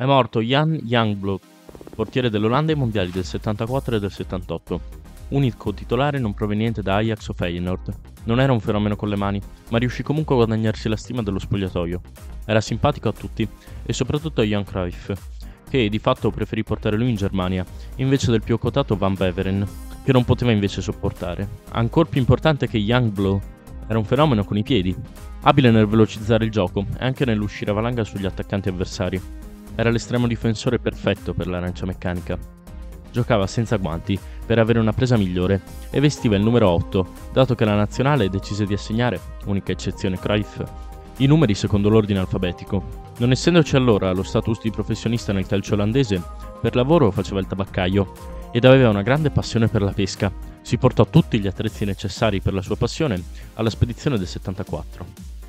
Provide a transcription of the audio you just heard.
È morto Jan Youngblood, portiere dell'Olanda ai mondiali del 74 e del 78, unico titolare non proveniente da Ajax o Feyenoord. Non era un fenomeno con le mani, ma riuscì comunque a guadagnarsi la stima dello spogliatoio. Era simpatico a tutti, e soprattutto a Jan Cruyff, che di fatto preferì portare lui in Germania, invece del più quotato Van Beveren, che non poteva invece sopportare. Ancora più importante che Youngblood, era un fenomeno con i piedi, abile nel velocizzare il gioco e anche nell'uscire a valanga sugli attaccanti avversari. Era l'estremo difensore perfetto per l'arancia meccanica. Giocava senza guanti per avere una presa migliore e vestiva il numero 8, dato che la nazionale decise di assegnare, unica eccezione Cruyff, i numeri secondo l'ordine alfabetico. Non essendoci allora lo status di professionista nel calcio olandese, per lavoro faceva il tabaccaio ed aveva una grande passione per la pesca. Si portò tutti gli attrezzi necessari per la sua passione alla spedizione del 74.